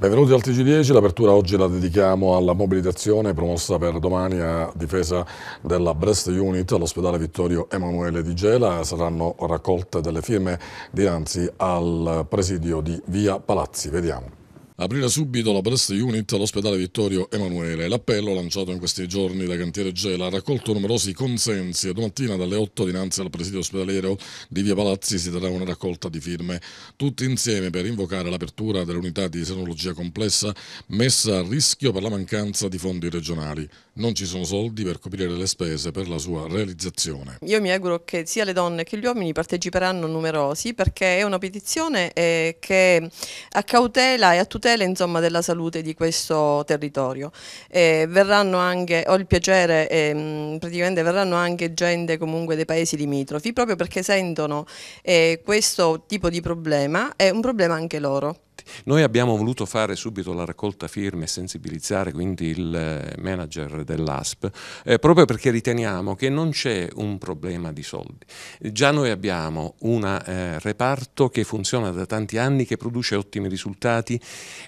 Benvenuti al TG10, l'apertura oggi la dedichiamo alla mobilitazione promossa per domani a difesa della Breast Unit all'ospedale Vittorio Emanuele di Gela. Saranno raccolte delle firme dinanzi al presidio di Via Palazzi. Vediamo. Aprire subito la Breast Unit all'ospedale Vittorio Emanuele. L'appello lanciato in questi giorni da Cantiere Gela ha raccolto numerosi consensi e domattina dalle 8 dinanzi al presidio ospedaliero di Via Palazzi si terrà una raccolta di firme. Tutti insieme per invocare l'apertura dell'unità di senologia complessa messa a rischio per la mancanza di fondi regionali. Non ci sono soldi per coprire le spese per la sua realizzazione. Io mi auguro che sia le donne che gli uomini parteciperanno numerosi perché è una petizione eh, che a cautela e a tutela tutela insomma, della salute di questo territorio. Eh, verranno anche, ho il piacere, eh, praticamente verranno anche gente comunque dei paesi limitrofi, proprio perché sentono eh, questo tipo di problema, è un problema anche loro. Noi abbiamo voluto fare subito la raccolta firme e sensibilizzare quindi il eh, manager dell'ASP eh, proprio perché riteniamo che non c'è un problema di soldi. Già noi abbiamo un eh, reparto che funziona da tanti anni, che produce ottimi risultati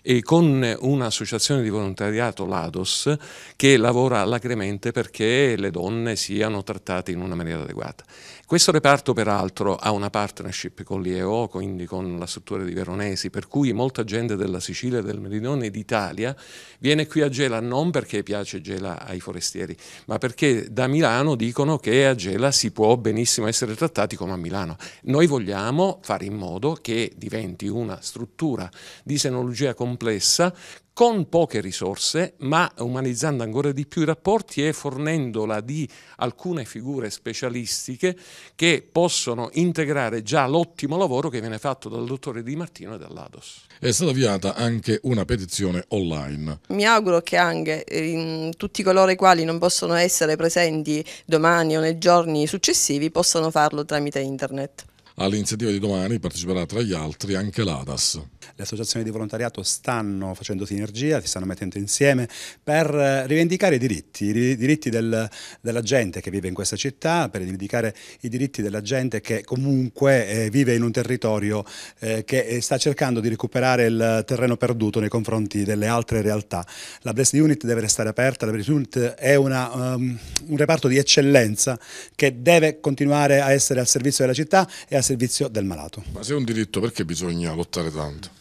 e con un'associazione di volontariato, l'ADOS, che lavora alacremente perché le donne siano trattate in una maniera adeguata. Questo reparto peraltro ha una partnership con l'IEO, quindi con la struttura di Veronesi, per cui molta gente della Sicilia e del Meridione d'Italia viene qui a Gela non perché piace Gela ai forestieri, ma perché da Milano dicono che a Gela si può benissimo essere trattati come a Milano. Noi vogliamo fare in modo che diventi una struttura di senologia complessa con poche risorse, ma umanizzando ancora di più i rapporti e fornendola di alcune figure specialistiche che possono integrare già l'ottimo lavoro che viene fatto dal dottore Di Martino e dall'ADOS. È stata avviata anche una petizione online. Mi auguro che anche eh, tutti coloro i quali non possono essere presenti domani o nei giorni successivi possano farlo tramite internet. All'iniziativa di domani parteciperà tra gli altri anche l'ADAS. Le associazioni di volontariato stanno facendo sinergia, si stanno mettendo insieme per eh, rivendicare i diritti, i diritti del, della gente che vive in questa città, per rivendicare i diritti della gente che comunque eh, vive in un territorio eh, che sta cercando di recuperare il terreno perduto nei confronti delle altre realtà. La Blessed Unit deve restare aperta, la Blessed Unit è una, um, un reparto di eccellenza che deve continuare a essere al servizio della città e al servizio del malato. Ma se è un diritto perché bisogna lottare tanto?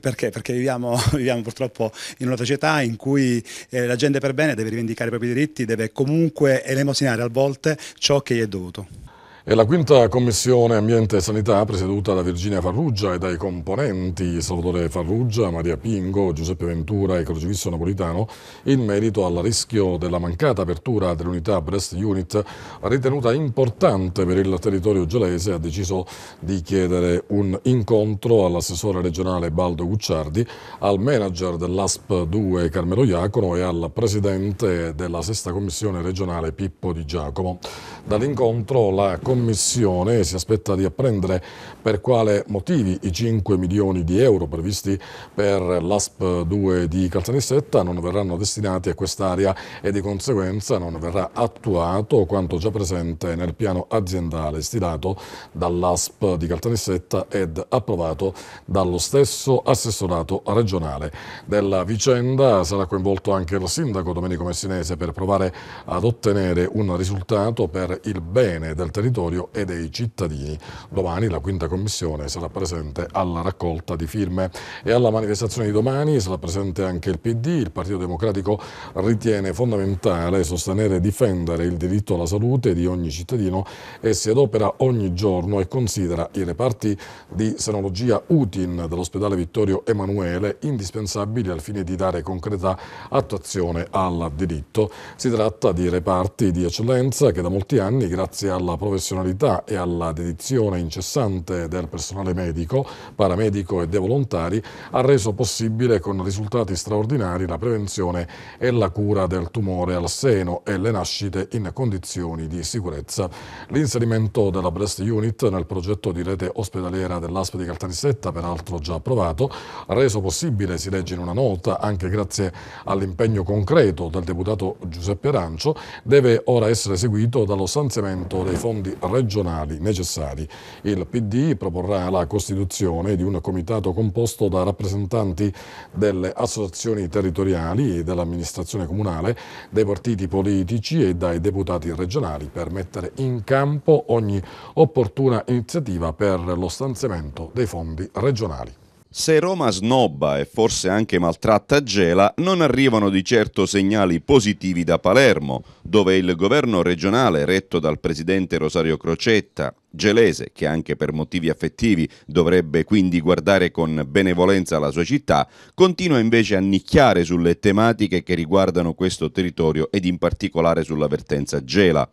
Perché? Perché viviamo, viviamo, purtroppo in una società in cui eh, la gente per bene deve rivendicare i propri diritti, deve comunque elemosinare a volte ciò che gli è dovuto. E la quinta commissione Ambiente e Sanità, presieduta da Virginia Farrugia e dai componenti Salvatore Farrugia, Maria Pingo, Giuseppe Ventura e Crocifisso Napolitano, in merito al rischio della mancata apertura dell'unità Breast Unit, ritenuta importante per il territorio gelese, ha deciso di chiedere un incontro all'assessore regionale Baldo Gucciardi, al manager dell'ASP 2 Carmelo Iacono e al presidente della sesta commissione regionale Pippo Di Giacomo. Dall'incontro la commissione si aspetta di apprendere per quale motivi i 5 milioni di euro previsti per l'ASP 2 di Caltanissetta non verranno destinati a quest'area e di conseguenza non verrà attuato quanto già presente nel piano aziendale stilato dall'ASP di Caltanissetta ed approvato dallo stesso assessorato regionale. Della vicenda sarà coinvolto anche il sindaco Domenico Messinese per provare ad ottenere un risultato per il bene del territorio territorio e dei cittadini. Domani la quinta commissione sarà presente alla raccolta di firme e alla manifestazione di domani sarà presente anche il PD. Il Partito Democratico ritiene fondamentale sostenere e difendere il diritto alla salute di ogni cittadino e si adopera ogni giorno e considera i reparti di senologia UTIN dell'ospedale Vittorio Emanuele indispensabili al fine di dare concreta attuazione al diritto. Si tratta di reparti di eccellenza che da molti anni, grazie alla professionalità professionalità e alla dedizione incessante del personale medico, paramedico e dei volontari ha reso possibile con risultati straordinari la prevenzione e la cura del tumore al seno e le nascite in condizioni di sicurezza. L'inserimento della Breast Unit nel progetto di rete ospedaliera dell'ASP di Caltanissetta, peraltro già approvato, ha reso possibile, si legge in una nota, anche grazie all'impegno concreto del deputato Giuseppe Arancio, deve ora essere seguito dallo stanziamento dei fondi regionali necessari. Il PD proporrà la costituzione di un comitato composto da rappresentanti delle associazioni territoriali e dell'amministrazione comunale, dei partiti politici e dai deputati regionali per mettere in campo ogni opportuna iniziativa per lo stanziamento dei fondi regionali. Se Roma snobba e forse anche maltratta Gela, non arrivano di certo segnali positivi da Palermo, dove il governo regionale retto dal presidente Rosario Crocetta, gelese che anche per motivi affettivi dovrebbe quindi guardare con benevolenza la sua città, continua invece a nicchiare sulle tematiche che riguardano questo territorio ed in particolare sulla vertenza Gela.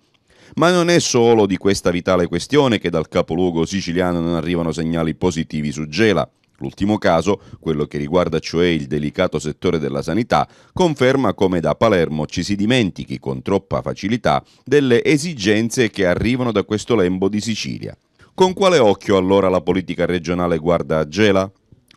Ma non è solo di questa vitale questione che dal capoluogo siciliano non arrivano segnali positivi su Gela. L'ultimo caso, quello che riguarda cioè il delicato settore della sanità, conferma come da Palermo ci si dimentichi con troppa facilità delle esigenze che arrivano da questo lembo di Sicilia. Con quale occhio allora la politica regionale guarda a Gela?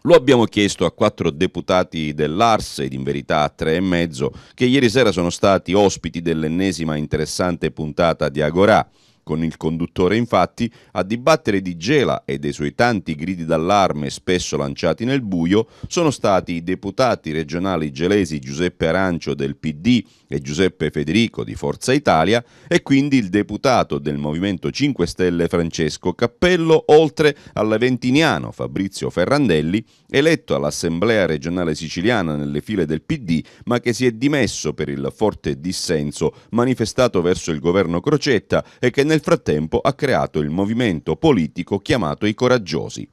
Lo abbiamo chiesto a quattro deputati dell'Ars ed in verità a tre e mezzo che ieri sera sono stati ospiti dell'ennesima interessante puntata di Agorà. Con il conduttore, infatti, a dibattere di Gela e dei suoi tanti gridi d'allarme spesso lanciati nel buio sono stati i deputati regionali gelesi Giuseppe Arancio del PD e Giuseppe Federico di Forza Italia e quindi il deputato del Movimento 5 Stelle Francesco Cappello, oltre all'aventiniano Fabrizio Ferrandelli, eletto all'Assemblea regionale siciliana nelle file del PD, ma che si è dimesso per il forte dissenso manifestato verso il governo Crocetta e che nel frattempo ha creato il movimento politico chiamato I Coraggiosi.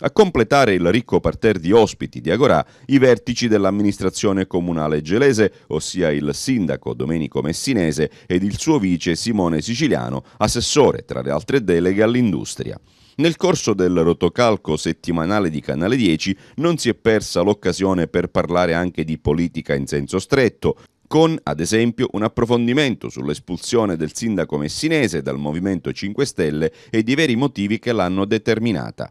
A completare il ricco parterre di ospiti di Agorà, i vertici dell'amministrazione comunale gelese, ossia il sindaco Domenico Messinese ed il suo vice Simone Siciliano, assessore tra le altre deleghe all'industria. Nel corso del rotocalco settimanale di Canale 10 non si è persa l'occasione per parlare anche di politica in senso stretto, con ad esempio un approfondimento sull'espulsione del sindaco messinese dal Movimento 5 Stelle e di veri motivi che l'hanno determinata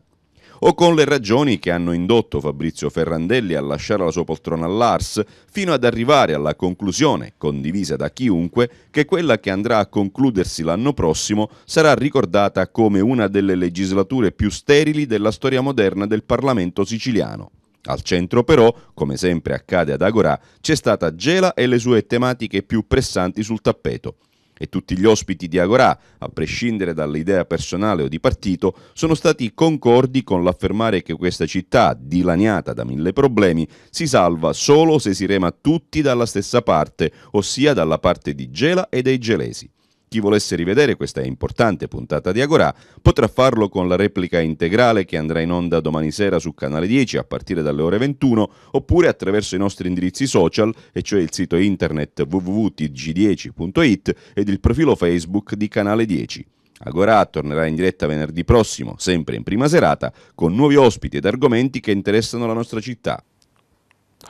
o con le ragioni che hanno indotto Fabrizio Ferrandelli a lasciare la sua poltrona all'Ars, fino ad arrivare alla conclusione, condivisa da chiunque, che quella che andrà a concludersi l'anno prossimo sarà ricordata come una delle legislature più sterili della storia moderna del Parlamento siciliano. Al centro però, come sempre accade ad Agorà, c'è stata Gela e le sue tematiche più pressanti sul tappeto. E tutti gli ospiti di Agorà, a prescindere dall'idea personale o di partito, sono stati concordi con l'affermare che questa città, dilaniata da mille problemi, si salva solo se si rema tutti dalla stessa parte, ossia dalla parte di Gela e dei gelesi. Chi volesse rivedere questa importante puntata di Agorà potrà farlo con la replica integrale che andrà in onda domani sera su Canale 10 a partire dalle ore 21 oppure attraverso i nostri indirizzi social, e cioè il sito internet www.tg10.it ed il profilo Facebook di Canale 10. Agorà tornerà in diretta venerdì prossimo, sempre in prima serata, con nuovi ospiti ed argomenti che interessano la nostra città.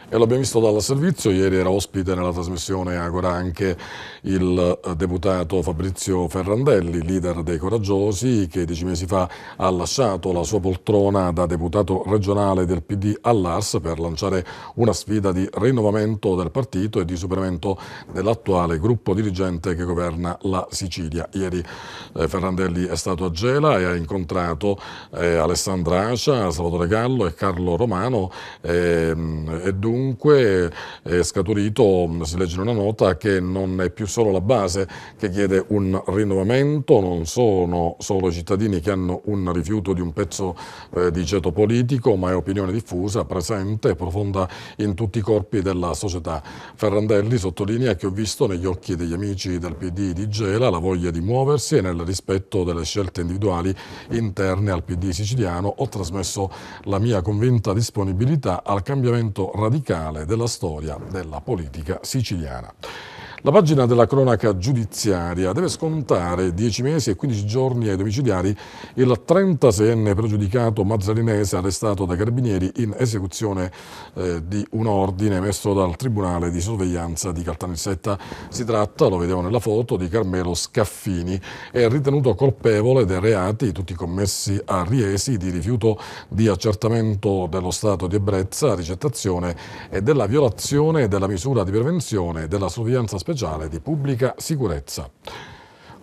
E l'abbiamo visto dal servizio, ieri era ospite nella trasmissione Agora anche il eh, deputato Fabrizio Ferrandelli, leader dei Coraggiosi, che dieci mesi fa ha lasciato la sua poltrona da deputato regionale del PD all'Ars per lanciare una sfida di rinnovamento del partito e di superamento dell'attuale gruppo dirigente che governa la Sicilia. Ieri eh, Ferrandelli è stato a Gela e ha incontrato eh, Alessandra Acia, Salvatore Gallo e Carlo Romano ehm, e dunque dunque è scaturito, si legge in una nota, che non è più solo la base che chiede un rinnovamento, non sono solo i cittadini che hanno un rifiuto di un pezzo eh, di ceto politico, ma è opinione diffusa, presente e profonda in tutti i corpi della società. Ferrandelli sottolinea che ho visto negli occhi degli amici del PD di Gela la voglia di muoversi e nel rispetto delle scelte individuali interne al PD siciliano ho trasmesso la mia convinta disponibilità al cambiamento radicale radicale della storia della politica siciliana. La pagina della cronaca giudiziaria deve scontare 10 mesi e 15 giorni ai domiciliari il 36enne pregiudicato mazzarinese arrestato dai carabinieri in esecuzione eh, di un ordine emesso dal Tribunale di sorveglianza di Caltanissetta. Si tratta, lo vediamo nella foto, di Carmelo Scaffini. È ritenuto colpevole dei reati, tutti commessi a Riesi, di rifiuto di accertamento dello stato di ebbrezza, ricettazione e della violazione della misura di prevenzione della sorveglianza speciale di pubblica sicurezza.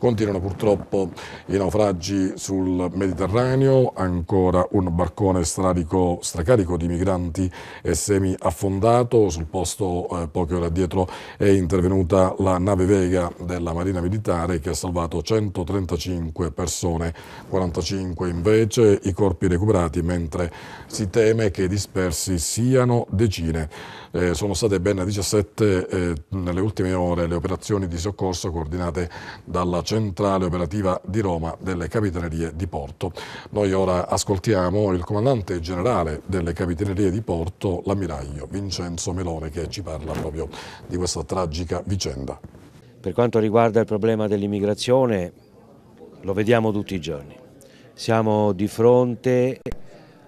Continuano purtroppo i naufragi sul Mediterraneo, ancora un barcone strarico, stracarico di migranti e semi affondato, sul posto eh, poche ore addietro è intervenuta la nave Vega della Marina Militare che ha salvato 135 persone, 45 invece i corpi recuperati mentre si teme che i dispersi siano decine. Eh, sono state ben 17 eh, nelle ultime ore le operazioni di soccorso coordinate dalla centrale operativa di Roma delle Capitanerie di Porto. Noi ora ascoltiamo il comandante generale delle Capitanerie di Porto, l'ammiraglio Vincenzo Melone, che ci parla proprio di questa tragica vicenda. Per quanto riguarda il problema dell'immigrazione, lo vediamo tutti i giorni. Siamo di fronte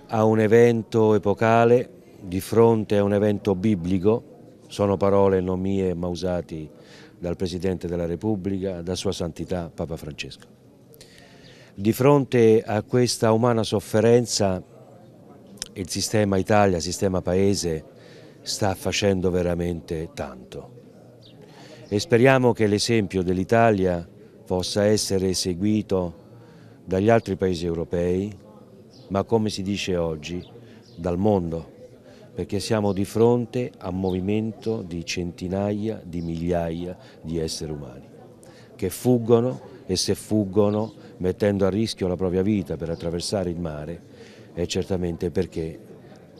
a un evento epocale di fronte a un evento biblico, sono parole non mie ma usate dal Presidente della Repubblica, da Sua Santità Papa Francesco. Di fronte a questa umana sofferenza il sistema Italia, il sistema Paese sta facendo veramente tanto e speriamo che l'esempio dell'Italia possa essere seguito dagli altri paesi europei, ma come si dice oggi, dal mondo perché siamo di fronte a un movimento di centinaia di migliaia di esseri umani che fuggono e se fuggono mettendo a rischio la propria vita per attraversare il mare è certamente perché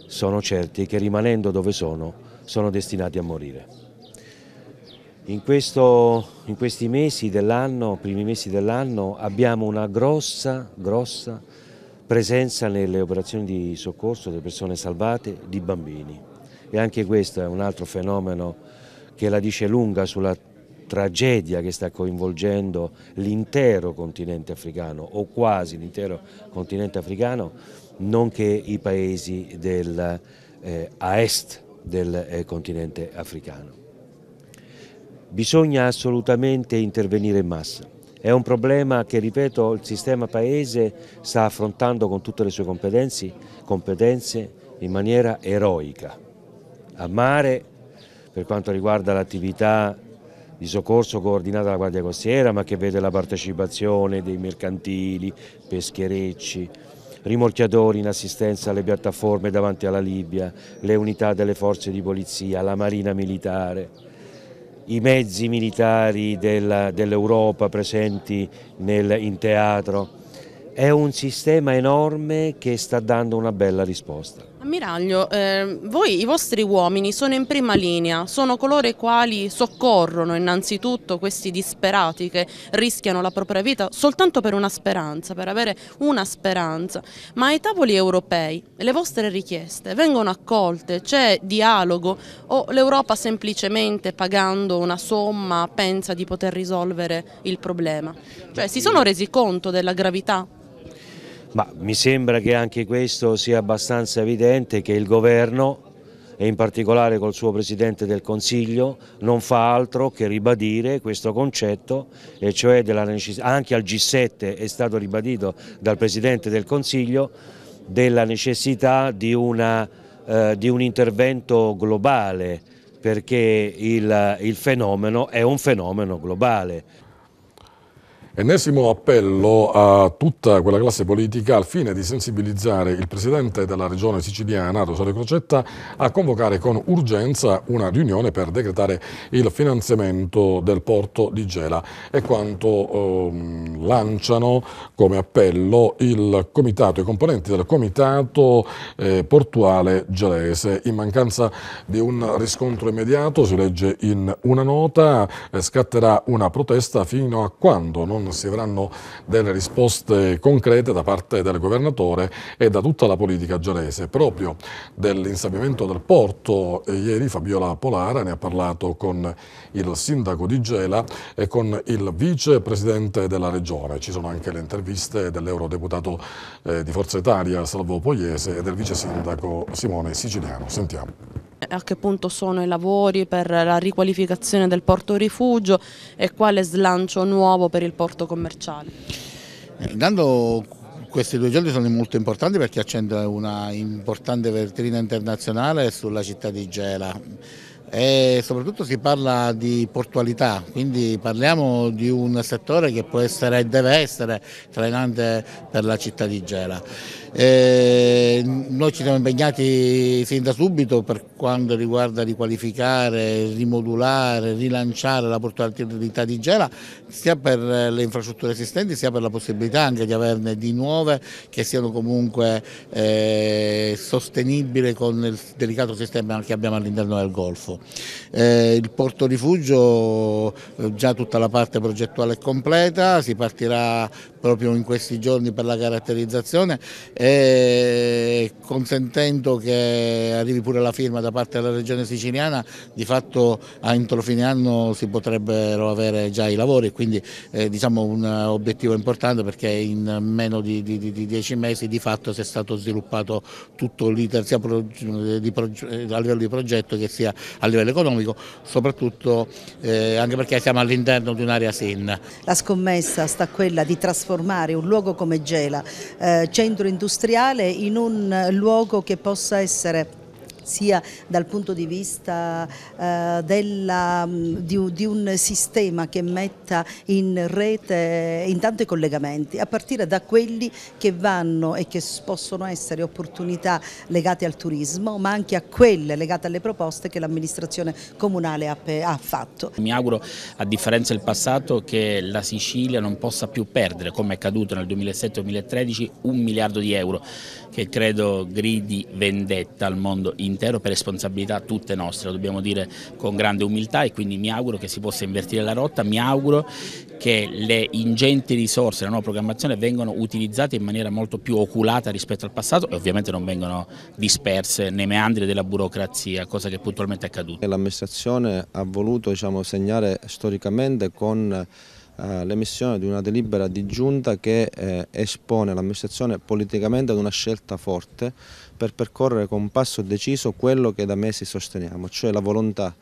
sono certi che rimanendo dove sono sono destinati a morire. In, questo, in questi mesi dell'anno, primi mesi dell'anno, abbiamo una grossa, grossa presenza nelle operazioni di soccorso delle persone salvate di bambini e anche questo è un altro fenomeno che la dice lunga sulla tragedia che sta coinvolgendo l'intero continente africano o quasi l'intero continente africano nonché i paesi del, eh, a est del eh, continente africano. Bisogna assolutamente intervenire in massa è un problema che, ripeto, il sistema paese sta affrontando con tutte le sue competenze, competenze in maniera eroica. A mare, per quanto riguarda l'attività di soccorso coordinata dalla Guardia Costiera, ma che vede la partecipazione dei mercantili, pescherecci, rimorchiatori in assistenza alle piattaforme davanti alla Libia, le unità delle forze di polizia, la Marina Militare, i mezzi militari dell'Europa presenti nel, in teatro. È un sistema enorme che sta dando una bella risposta. Ammiraglio, eh, voi, i vostri uomini sono in prima linea, sono coloro i quali soccorrono innanzitutto questi disperati che rischiano la propria vita soltanto per una speranza, per avere una speranza, ma ai tavoli europei le vostre richieste vengono accolte, c'è dialogo o l'Europa semplicemente pagando una somma pensa di poter risolvere il problema? Cioè si sono resi conto della gravità? Ma mi sembra che anche questo sia abbastanza evidente che il governo e in particolare col suo Presidente del Consiglio non fa altro che ribadire questo concetto e cioè anche al G7 è stato ribadito dal Presidente del Consiglio della necessità di, una, eh, di un intervento globale perché il, il fenomeno è un fenomeno globale. Ennesimo appello a tutta quella classe politica al fine di sensibilizzare il Presidente della Regione siciliana, Rosario Crocetta, a convocare con urgenza una riunione per decretare il finanziamento del porto di Gela. È quanto eh, lanciano come appello il comitato, i componenti del comitato eh, portuale gelese. In mancanza di un riscontro immediato, si legge in una nota, eh, scatterà una protesta fino a quando non si avranno delle risposte concrete da parte del governatore e da tutta la politica giarese. Proprio dell'insabbiamento del porto, ieri Fabiola Polara ne ha parlato con il sindaco di Gela e con il vicepresidente della regione. Ci sono anche le interviste dell'eurodeputato eh, di Forza Italia Salvo Pogliese e del vice sindaco Simone Siciliano. Sentiamo a che punto sono i lavori per la riqualificazione del porto rifugio e quale slancio nuovo per il porto commerciale. Eh, intanto questi due giorni sono molto importanti perché accende una importante vetrina internazionale sulla città di Gela. e soprattutto si parla di portualità, quindi parliamo di un settore che può essere e deve essere trainante per la città di Gela. E noi ci siamo impegnati sin da subito per quanto riguarda riqualificare, rimodulare, rilanciare la portualità di Gela, sia per le infrastrutture esistenti sia per la possibilità anche di averne di nuove che siano comunque eh, sostenibili con il delicato sistema che abbiamo all'interno del Golfo. Eh, il porto rifugio, eh, già tutta la parte progettuale è completa, si partirà proprio in questi giorni per la caratterizzazione e consentendo che arrivi pure la firma da parte della regione siciliana, di fatto a entro fine anno si potrebbero avere già i lavori, quindi eh, diciamo un obiettivo importante perché in meno di, di, di, dieci mesi di fatto si è stato sviluppato tutto l'iter sia a livello di progetto che sia a livello economico, soprattutto eh, anche perché siamo all'interno di un'area SIN. La scommessa sta quella di trasformare un luogo come Gela, eh, centro industriale, in un luogo che possa essere sia dal punto di vista eh, della, di, di, un sistema che metta in rete intanto i collegamenti, a partire da quelli che vanno e che possono essere opportunità legate al turismo, ma anche a quelle legate alle proposte che l'amministrazione comunale ha, ha fatto. Mi auguro, a differenza del passato, che la Sicilia non possa più perdere, come è accaduto nel 2007-2013, un miliardo di euro, che credo gridi vendetta al mondo intero per responsabilità tutte nostre, lo dobbiamo dire con grande umiltà e quindi mi auguro che si possa invertire la rotta, mi auguro che le ingenti risorse della nuova programmazione vengano utilizzate in maniera molto più oculata rispetto al passato e ovviamente non vengano disperse nei meandri della burocrazia, cosa che puntualmente è accaduta. L'amministrazione ha voluto diciamo, segnare storicamente con l'emissione di una delibera di giunta che eh, espone l'amministrazione politicamente ad una scelta forte per percorrere con passo deciso quello che da mesi sosteniamo, cioè la volontà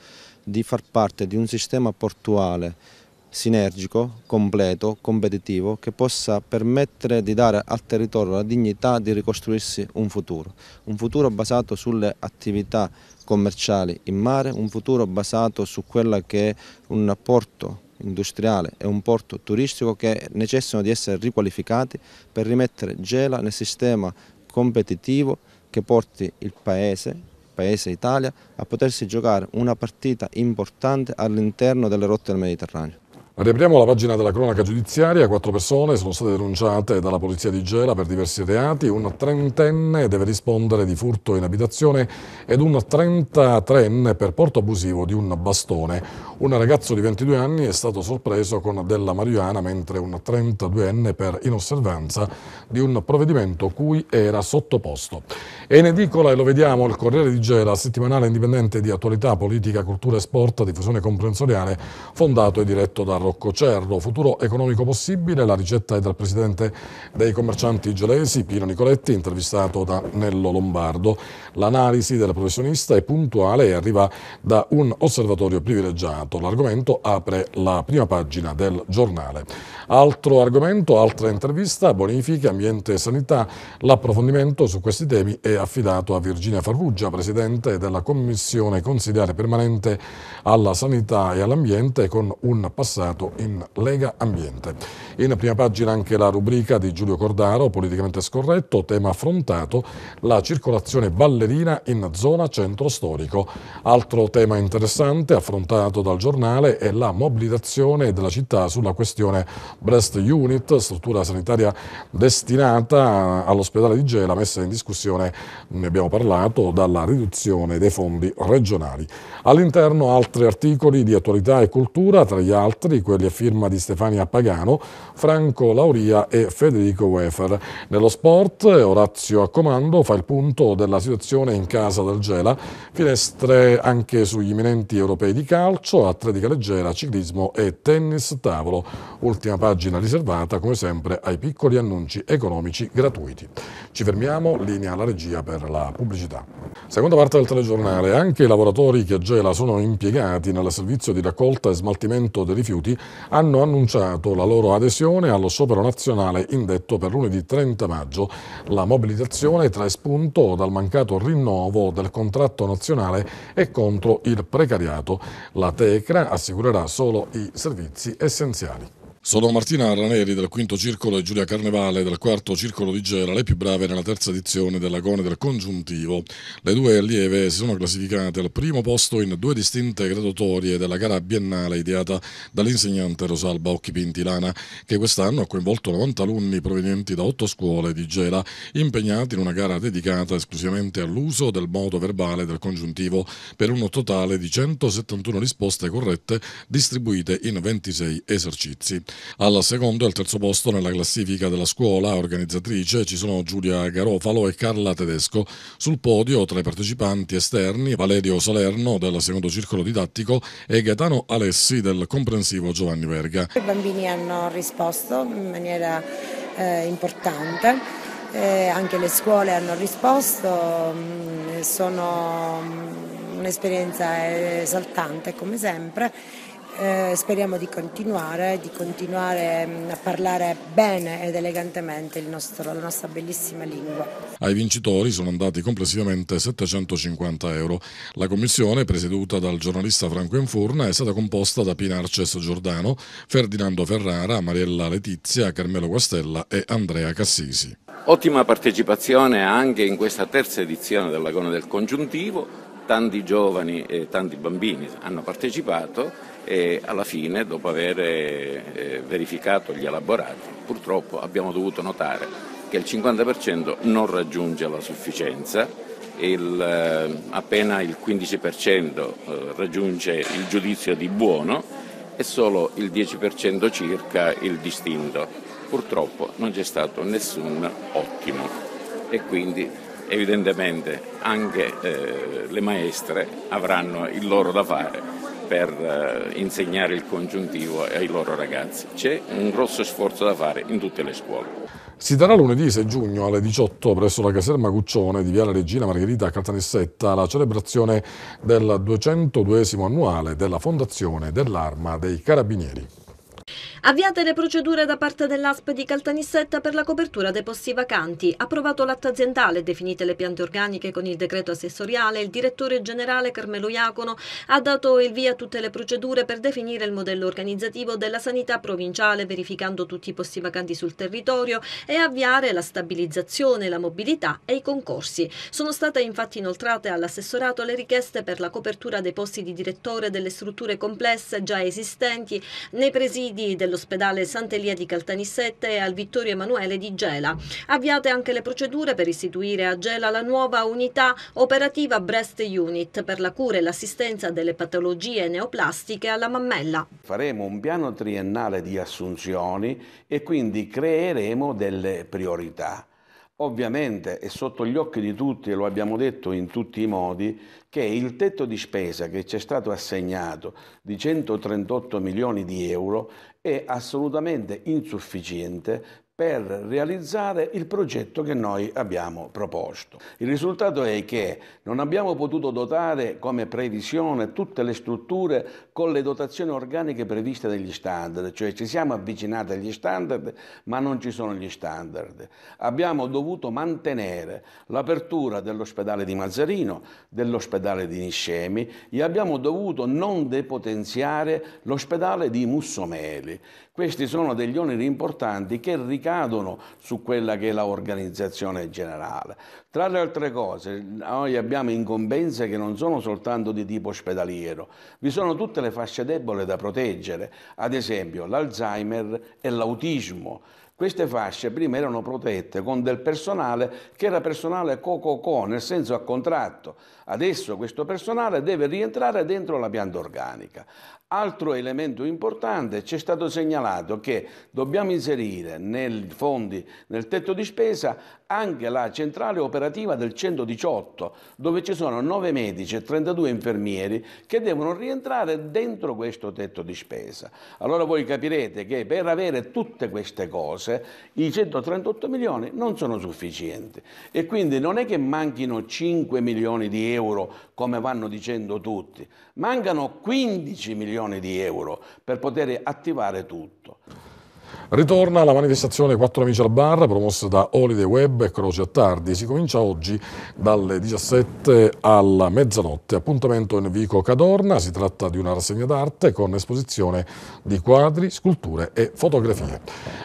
di far parte di un sistema portuale sinergico, completo, competitivo, che possa permettere di dare al territorio la dignità di ricostruirsi un futuro, un futuro basato sulle attività commerciali in mare, un futuro basato su quella che è un porto industriale e un porto turistico che necessitano di essere riqualificati per rimettere Gela nel sistema competitivo che porti il Paese, il Paese Italia, a potersi giocare una partita importante all'interno delle rotte del Mediterraneo. Riapriamo la pagina della cronaca giudiziaria. Quattro persone sono state denunciate dalla polizia di Gela per diversi reati. Un trentenne deve rispondere di furto in abitazione ed un 33enne per porto abusivo di un bastone. Un ragazzo di 22 anni è stato sorpreso con della marijuana mentre un 32enne per inosservanza di un provvedimento cui era sottoposto. E in edicola, e lo vediamo, il Corriere di Gela, settimanale indipendente di attualità, politica, cultura e sport, diffusione comprensoriale, fondato e diretto da Rocco Cerro. Futuro economico possibile, la ricetta è dal presidente dei commercianti gelesi, Pino Nicoletti, intervistato da Nello Lombardo. L'analisi del professionista è puntuale e arriva da un osservatorio privilegiato. L'argomento apre la prima pagina del giornale. Altro argomento, altra intervista, bonifiche, ambiente e sanità. L'approfondimento su questi temi è affidato a Virginia Farrugia, presidente della Commissione consigliare permanente alla sanità e all'ambiente con un passato in Lega Ambiente. In prima pagina anche la rubrica di Giulio Cordaro, politicamente scorretto, tema affrontato, la circolazione ballerina in zona centro storico. Altro tema interessante affrontato dal giornale è la mobilitazione della città sulla questione Breast Unit, struttura sanitaria destinata all'ospedale di Gela, messa in discussione, ne abbiamo parlato, dalla riduzione dei fondi regionali. All'interno altri articoli di attualità e cultura, tra gli altri quelli a firma di Stefania Pagano, Franco Lauria e Federico Wefer. Nello sport Orazio a comando fa il punto della situazione in casa del Gela, finestre anche sugli imminenti europei di calcio, atletica leggera, ciclismo e tennis tavolo. Ultima pagina riservata come sempre ai piccoli annunci economici gratuiti. Ci fermiamo, linea alla regia per la pubblicità. Seconda parte del telegiornale, anche i lavoratori che a Gela sono impiegati nel servizio di raccolta e smaltimento dei rifiuti hanno annunciato la loro adesione allo sciopero nazionale indetto per lunedì 30 maggio. La mobilitazione trae spunto dal mancato rinnovo del contratto nazionale e contro il precariato. La Tecra assicurerà solo i servizi essenziali. Sono Martina Raneri del quinto circolo e Giulia Carnevale del quarto circolo di Gela, le più brave nella terza edizione dell'Agone del Congiuntivo. Le due allieve si sono classificate al primo posto in due distinte graduatorie della gara biennale ideata dall'insegnante Rosalba Occhipintilana, che quest'anno ha coinvolto 90 alunni provenienti da otto scuole di Gela, impegnati in una gara dedicata esclusivamente all'uso del modo verbale del congiuntivo, per un totale di 171 risposte corrette distribuite in 26 esercizi. Al secondo e al terzo posto nella classifica della scuola organizzatrice ci sono Giulia Garofalo e Carla Tedesco. Sul podio tra i partecipanti esterni Valerio Salerno del secondo circolo didattico e Gaetano Alessi del comprensivo Giovanni Verga. I bambini hanno risposto in maniera eh, importante. Eh, anche le scuole hanno risposto, mh, mm, sono mm, un'esperienza esaltante come sempre eh, speriamo di continuare, di continuare mm, a parlare bene ed elegantemente nostro, la nostra bellissima lingua. Ai vincitori sono andati complessivamente 750 euro. La commissione, presieduta dal giornalista Franco Infurna, è stata composta da Pinarces Giordano, Ferdinando Ferrara, Mariella Letizia, Carmelo Guastella e Andrea Cassisi. Ottima partecipazione anche in questa terza edizione dell'Agone del Congiuntivo, tanti giovani e tanti bambini hanno partecipato e alla fine, dopo aver eh, verificato gli elaborati, purtroppo abbiamo dovuto notare che il 50% non raggiunge la sufficienza, il, eh, appena il 15% eh, raggiunge il giudizio di buono e solo il 10% circa il distinto. Purtroppo non c'è stato nessun ottimo e quindi evidentemente anche eh, le maestre avranno il loro da fare per eh, insegnare il congiuntivo ai loro ragazzi. C'è un grosso sforzo da fare in tutte le scuole. Si terrà lunedì 6 giugno alle 18 presso la caserma Guccione di Viale Regina Margherita a Caltanissetta la celebrazione del 202 annuale della Fondazione dell'Arma dei Carabinieri. Avviate le procedure da parte dell'ASP di Caltanissetta per la copertura dei posti vacanti. Approvato l'atto aziendale, definite le piante organiche con il decreto assessoriale, il direttore generale Carmelo Iacono ha dato il via a tutte le procedure per definire il modello organizzativo della sanità provinciale, verificando tutti i posti vacanti sul territorio e avviare la stabilizzazione, la mobilità e i concorsi. Sono state infatti inoltrate all'assessorato le richieste per la copertura dei posti di direttore delle strutture complesse già esistenti nei presidi dello all'ospedale Sant'Elia di Caltanissette e al Vittorio Emanuele di Gela. Avviate anche le procedure per istituire a Gela la nuova unità operativa Breast Unit per la cura e l'assistenza delle patologie neoplastiche alla mammella. Faremo un piano triennale di assunzioni e quindi creeremo delle priorità. Ovviamente è sotto gli occhi di tutti, e lo abbiamo detto in tutti i modi, che il tetto di spesa che ci è stato assegnato di 138 milioni di euro è assolutamente insufficiente per realizzare il progetto che noi abbiamo proposto. Il risultato è che non abbiamo potuto dotare come previsione tutte le strutture con le dotazioni organiche previste dagli standard, cioè ci siamo avvicinati agli standard ma non ci sono gli standard. Abbiamo dovuto mantenere l'apertura dell'ospedale di Mazzarino, dell'ospedale di Niscemi e abbiamo dovuto non depotenziare l'ospedale di Mussomeli. Questi sono degli oneri importanti che ricadono su quella che è l'organizzazione generale. Tra le altre cose, noi abbiamo incombenze che non sono soltanto di tipo ospedaliero, vi sono tutte le fasce deboli da proteggere, ad esempio l'Alzheimer e l'autismo. Queste fasce prima erano protette con del personale che era personale co-co-co, nel senso a contratto. Adesso questo personale deve rientrare dentro la pianta organica. Altro elemento importante, ci è stato segnalato che dobbiamo inserire nei fondi, nel tetto di spesa, anche la centrale operativa del 118, dove ci sono 9 medici e 32 infermieri che devono rientrare dentro questo tetto di spesa. Allora voi capirete che per avere tutte queste cose i 138 milioni non sono sufficienti e quindi non è che manchino 5 milioni di euro come vanno dicendo tutti, mancano 15 milioni di euro per poter attivare tutto. Ritorna la manifestazione 4 Amici al Bar promossa da Holiday Web e Croce a Tardi. Si comincia oggi dalle 17 alla mezzanotte. Appuntamento in Vico Cadorna. Si tratta di una rassegna d'arte con esposizione di quadri, sculture e fotografie.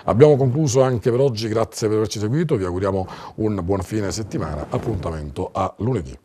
Abbiamo concluso anche per oggi. Grazie per averci seguito. Vi auguriamo un buon fine settimana. Appuntamento a lunedì.